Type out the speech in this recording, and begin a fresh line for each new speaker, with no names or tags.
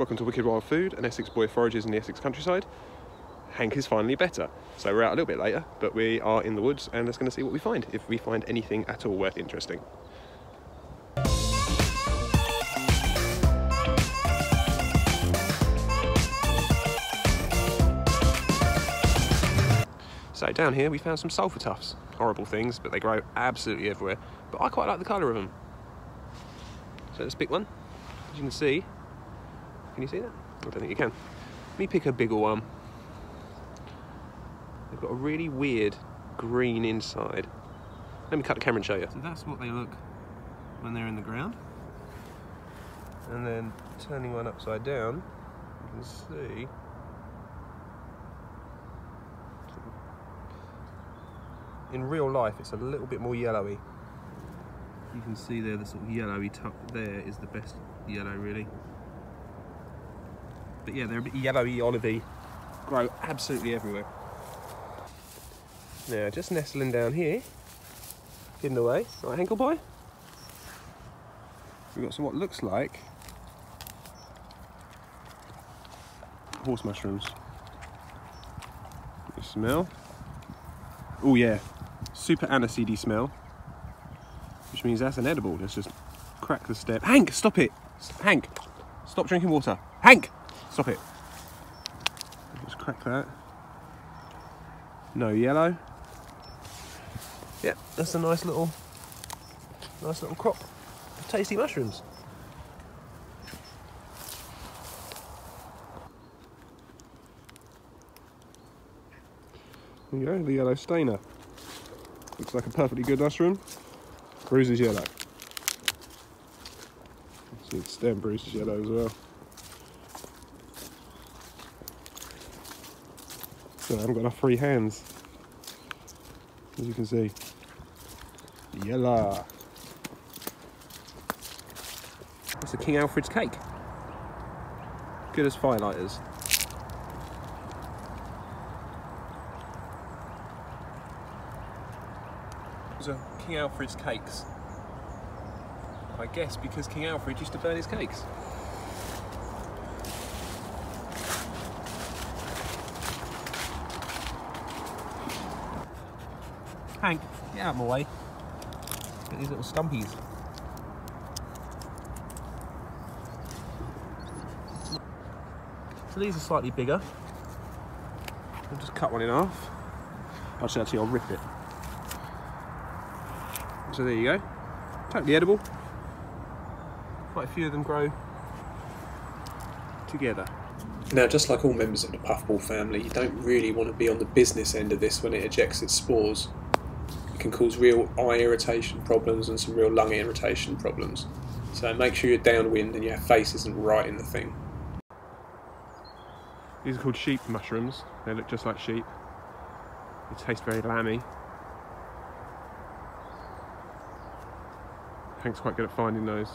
welcome to Wicked Wild Food, an Essex boy forages in the Essex countryside. Hank is finally better. So we're out a little bit later, but we are in the woods and let's to see what we find, if we find anything at all worth interesting. So down here we found some sulphur tufts. Horrible things, but they grow absolutely everywhere. But I quite like the colour of them. So let's pick one. As you can see, can you see that? I don't think you can. Let me pick a bigger one. They've got a really weird green inside. Let me cut the camera and show you. So that's what they look when they're in the ground. And then turning one upside down, you can see in real life it's a little bit more yellowy. You can see there the sort of yellowy top there is the best yellow really. But yeah, they're yellowy, olivey, grow absolutely everywhere. Now, just nestling down here, hidden away, right, Henkel boy? We've got some what looks like horse mushrooms. Smell. Oh yeah, super aniseedy smell, which means that's an edible. Let's just crack the step. Hank, stop it! Hank, stop drinking water. Hank, stop it. Just crack that. No yellow. Yep, that's a nice little, nice little crop of tasty mushrooms. There you go, the yellow stainer. Looks like a perfectly good mushroom. Bruises yellow. See stem bruises yellow as well. So I haven't got enough free hands. As you can see. Yellow. It's a King Alfred's cake. Good as firelighters. Those are King Alfred's cakes. I guess because King Alfred used to burn his cakes. Hank, get out of my way. Get these little stumpies. So these are slightly bigger. I'll just cut one in half. Actually, actually, I'll rip it. So there you go. Totally edible. Quite a few of them grow together.
Now, just like all members of the puffball family, you don't really want to be on the business end of this when it ejects its spores. Can cause real eye irritation problems and some real lung irritation problems. So make sure you're downwind and your face isn't right in the thing.
These are called sheep mushrooms. They look just like sheep. They taste very lammy. Hank's quite good at finding those.